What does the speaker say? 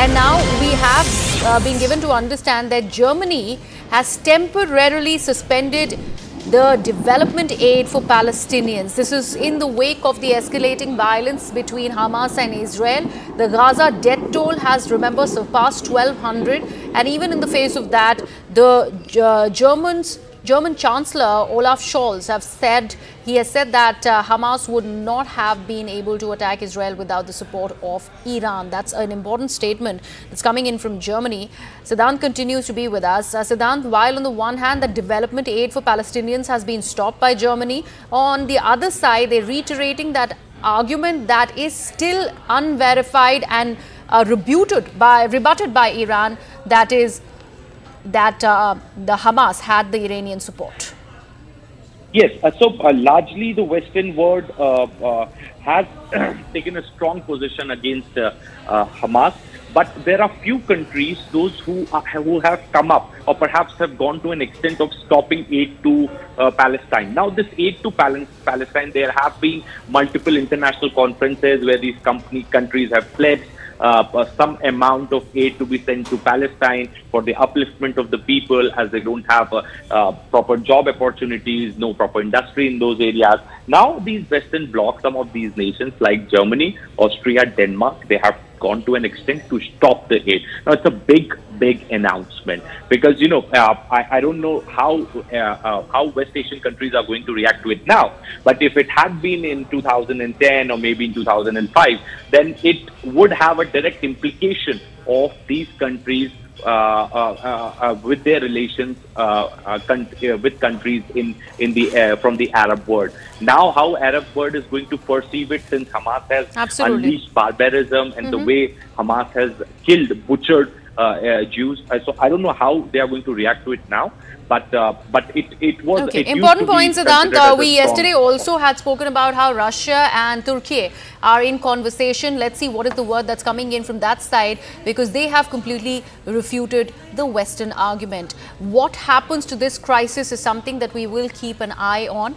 And now we have uh, been given to understand that Germany has temporarily suspended the development aid for Palestinians. This is in the wake of the escalating violence between Hamas and Israel. The Gaza death toll has, remember, surpassed 1,200. And even in the face of that, the uh, Germans German Chancellor Olaf Scholz have said he has said that uh, Hamas would not have been able to attack Israel without the support of Iran. That's an important statement that's coming in from Germany. Siddhant continues to be with us. Uh, while on the one hand the development aid for Palestinians has been stopped by Germany, on the other side they're reiterating that argument that is still unverified and uh, rebutted by rebutted by Iran that is that uh, the Hamas had the Iranian support. Yes, uh, so uh, largely the Western world uh, uh, has taken a strong position against uh, Hamas, but there are few countries, those who are, who have come up or perhaps have gone to an extent of stopping aid to Palestine. Now, this aid to Pal Palestine, there have been multiple international conferences where these company countries have pledged uh, some amount of aid to be sent to Palestine for the upliftment of the people as they don't have uh, uh, proper job opportunities, no proper industry in those areas. Now, these Western bloc, some of these nations like Germany, Austria, Denmark, they have gone to an extent to stop the aid. Now, it's a big, big announcement because, you know, uh, I, I don't know how, uh, uh, how West Asian countries are going to react to it now. But if it had been in 2010 or maybe in 2005, then it would have a direct implication of these countries uh, uh, uh, with their relations with countries in in the from the Arab world. Now, how Arab world is going to perceive it since Hamas has Absolutely. unleashed barbarism and mm -hmm. the mm-hmm. way Hamas has killed, butchered Jews. so I don't know how they are going to react to it now. But uh, but it it was okay. It important point, Siddhant. Uh, we yesterday also had spoken about how Russia and Turkey are in conversation. Let's see what is the word that's coming in from that side because they have completely refuted the Western argument. What happens to this crisis is something that we will keep an eye on.